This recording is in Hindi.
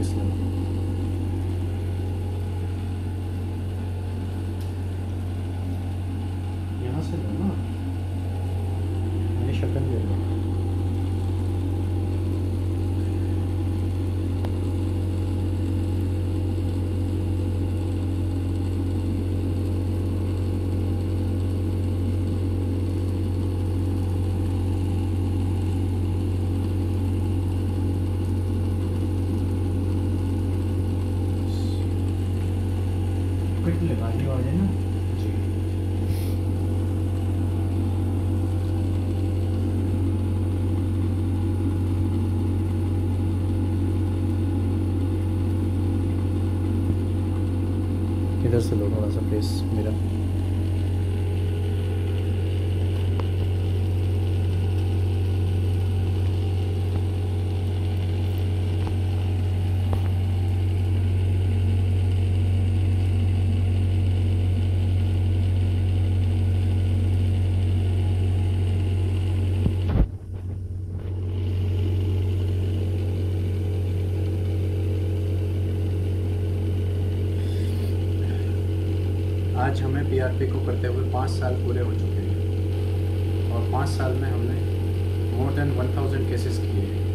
फेस लो यहाँ से लो ना मेरी शक्ल फिट लगा दिया है ना? इधर से लो थोड़ा सा प्लेस मेरा आज हमें पीआरपी को करते हुए पाँच साल पूरे हो चुके हैं। और पाँच साल में हमने more than one thousand cases किए हैं।